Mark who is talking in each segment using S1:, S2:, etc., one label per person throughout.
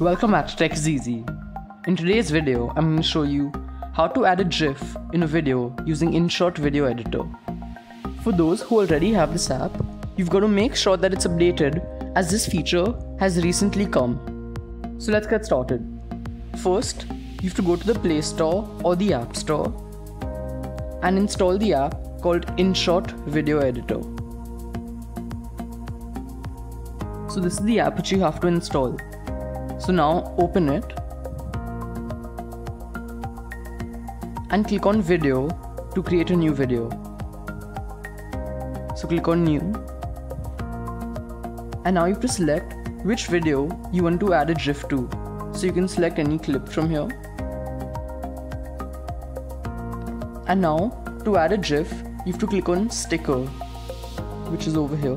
S1: Welcome back to Tech Easy. In today's video, I'm going to show you how to add a GIF in a video using InShot Video Editor. For those who already have this app, you've got to make sure that it's updated as this feature has recently come. So let's get started. First, you have to go to the Play Store or the App Store and install the app called InShot Video Editor. So this is the app which you have to install. So now open it and click on video to create a new video. So click on new and now you have to select which video you want to add a GIF to. So you can select any clip from here. And now to add a GIF, you have to click on sticker, which is over here.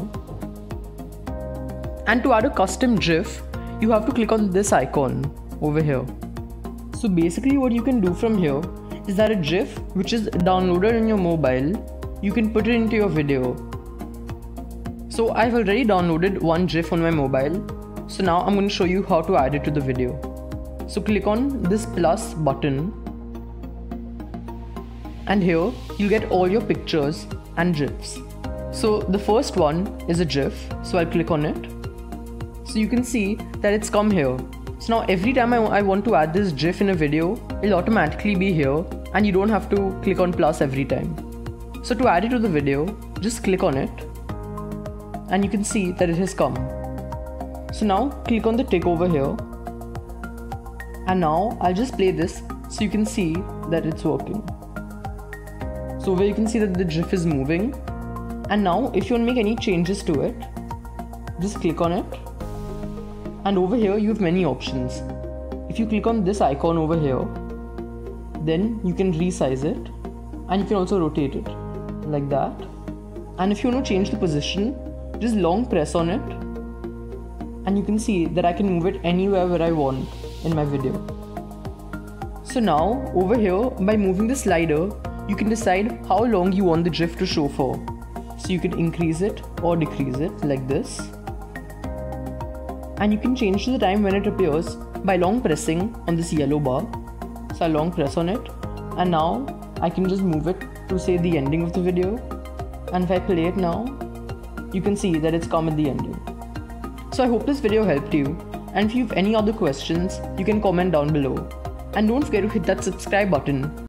S1: And to add a custom GIF, you have to click on this icon over here. So basically what you can do from here is that a GIF which is downloaded in your mobile, you can put it into your video. So I've already downloaded one GIF on my mobile. So now I'm going to show you how to add it to the video. So click on this plus button. And here you'll get all your pictures and GIFs. So the first one is a GIF. So I'll click on it so you can see that it's come here. So now every time I, I want to add this GIF in a video, it'll automatically be here and you don't have to click on plus every time. So to add it to the video, just click on it and you can see that it has come. So now click on the tick over here and now I'll just play this so you can see that it's working. So where you can see that the GIF is moving and now if you want to make any changes to it, just click on it and over here you have many options. If you click on this icon over here then you can resize it and you can also rotate it like that. And if you want to change the position just long press on it and you can see that I can move it anywhere where I want in my video. So now over here by moving the slider you can decide how long you want the GIF to show for. So you can increase it or decrease it like this and you can change the time when it appears by long pressing on this yellow bar. So I long press on it. And now I can just move it to say the ending of the video. And if I play it now you can see that it's come at the ending. So I hope this video helped you. And if you have any other questions you can comment down below. And don't forget to hit that subscribe button